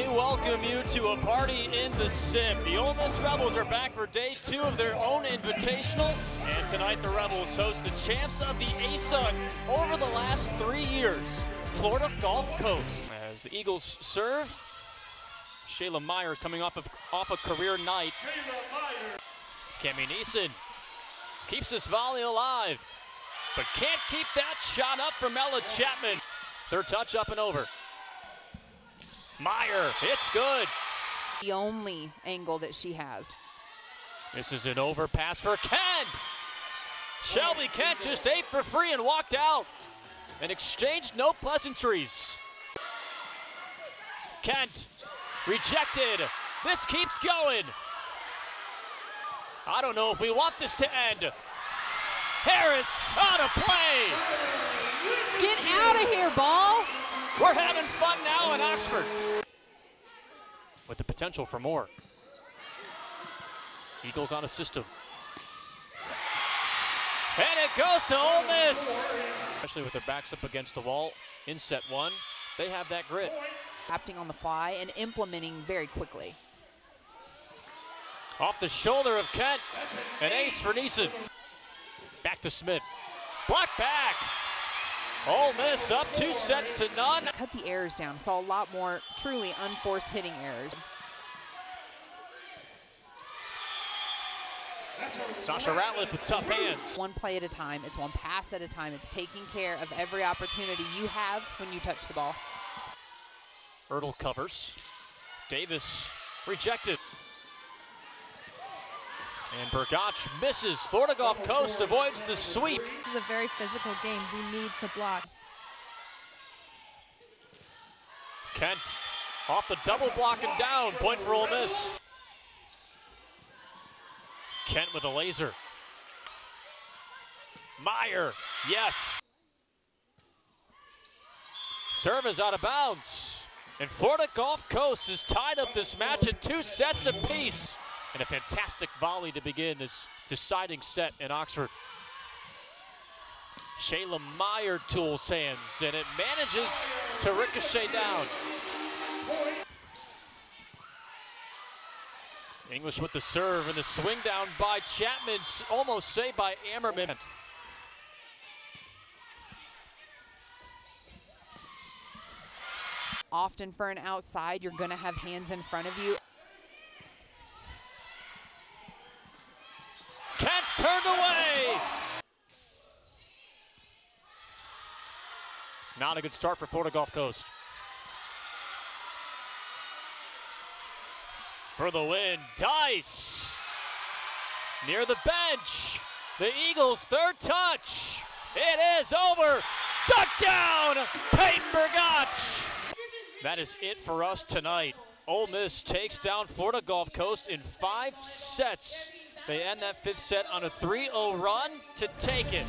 we welcome you to a party in the Sim. The Ole Miss Rebels are back for day two of their own invitational, and tonight the Rebels host the champs of the ASUN over the last three years, Florida Gulf Coast. As the Eagles serve, Shayla Meyer coming off of off a career night. Cami Neeson keeps this volley alive, but can't keep that shot up from Ella Chapman. Third touch up and over. Meyer, it's good. The only angle that she has. This is an overpass for Kent. Shelby Kent just ate for free and walked out and exchanged no pleasantries. Kent rejected. This keeps going. I don't know if we want this to end. Harris out of play. Get out of here, ball! We're having fun now in Oxford. With the potential for more. Eagles on a system. And it goes to Ole Miss. Especially with their backs up against the wall in set one. They have that grit. Adapting on the fly and implementing very quickly. Off the shoulder of Kent. An ace for Neeson. Back to Smith. Block back. Ole Miss up two sets to none. Cut the errors down. Saw a lot more truly unforced hitting errors. Sasha Ratliff with tough hands. One play at a time. It's one pass at a time. It's taking care of every opportunity you have when you touch the ball. Ertl covers. Davis rejected. And Burgach misses. Florida Gulf Coast avoids the sweep. This is a very physical game. We need to block. Kent off the double block and down. Point for Ole Miss. Kent with a laser. Meyer, yes. Serve is out of bounds. And Florida Gulf Coast has tied up this match at two sets apiece. And a fantastic volley to begin this deciding set in Oxford. Shayla Meyer tools hands, and it manages to ricochet down. English with the serve and the swing down by Chapman, almost saved by Ammerman. Often for an outside, you're going to have hands in front of you. Turned away. Not a good start for Florida Gulf Coast. For the win, Dice. Near the bench. The Eagles' third touch. It is over. Duck down, Peyton Burgach. That is it for us tonight. Ole Miss takes down Florida Gulf Coast in five sets. They end that fifth set on a 3-0 run to take it.